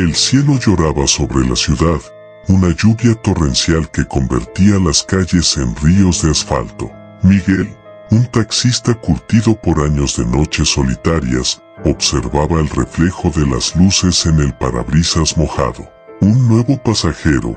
El cielo lloraba sobre la ciudad, una lluvia torrencial que convertía las calles en ríos de asfalto. Miguel, un taxista curtido por años de noches solitarias, observaba el reflejo de las luces en el parabrisas mojado. Un nuevo pasajero,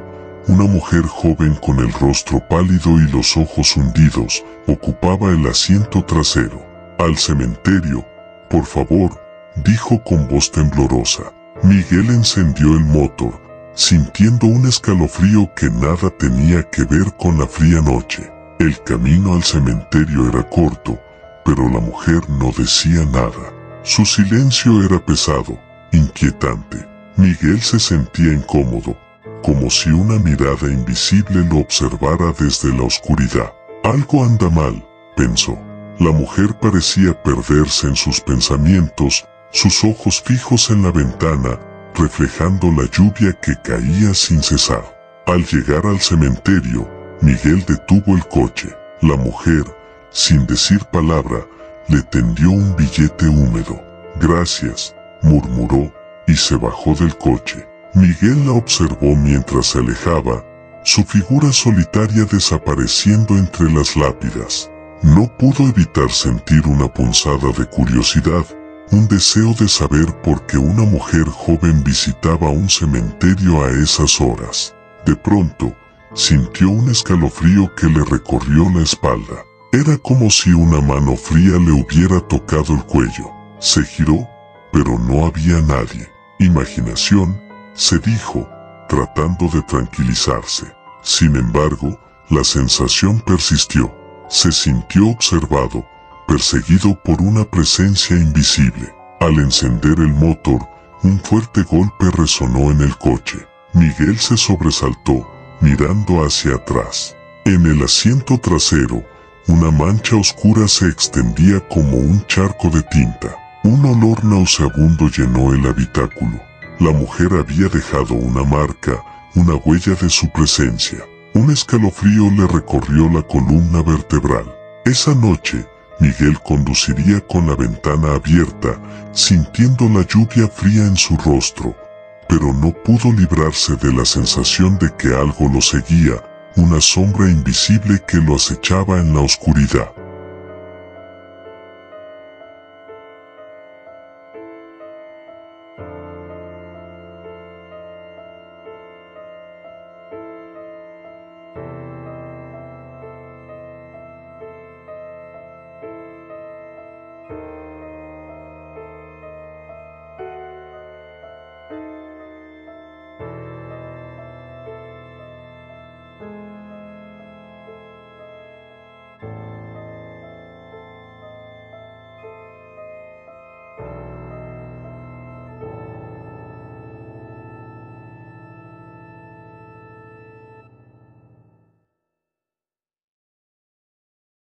una mujer joven con el rostro pálido y los ojos hundidos, ocupaba el asiento trasero. Al cementerio, por favor, dijo con voz temblorosa. Miguel encendió el motor, sintiendo un escalofrío que nada tenía que ver con la fría noche. El camino al cementerio era corto, pero la mujer no decía nada. Su silencio era pesado, inquietante. Miguel se sentía incómodo, como si una mirada invisible lo observara desde la oscuridad. Algo anda mal, pensó. La mujer parecía perderse en sus pensamientos, sus ojos fijos en la ventana, reflejando la lluvia que caía sin cesar. Al llegar al cementerio, Miguel detuvo el coche. La mujer, sin decir palabra, le tendió un billete húmedo. Gracias, murmuró, y se bajó del coche. Miguel la observó mientras se alejaba, su figura solitaria desapareciendo entre las lápidas. No pudo evitar sentir una punzada de curiosidad, un deseo de saber por qué una mujer joven visitaba un cementerio a esas horas. De pronto, sintió un escalofrío que le recorrió la espalda. Era como si una mano fría le hubiera tocado el cuello. Se giró, pero no había nadie. Imaginación, se dijo, tratando de tranquilizarse. Sin embargo, la sensación persistió. Se sintió observado, perseguido por una presencia invisible. Al encender el motor, un fuerte golpe resonó en el coche. Miguel se sobresaltó, mirando hacia atrás. En el asiento trasero, una mancha oscura se extendía como un charco de tinta. Un olor nauseabundo llenó el habitáculo. La mujer había dejado una marca, una huella de su presencia. Un escalofrío le recorrió la columna vertebral. Esa noche, Miguel conduciría con la ventana abierta, sintiendo la lluvia fría en su rostro, pero no pudo librarse de la sensación de que algo lo seguía, una sombra invisible que lo acechaba en la oscuridad.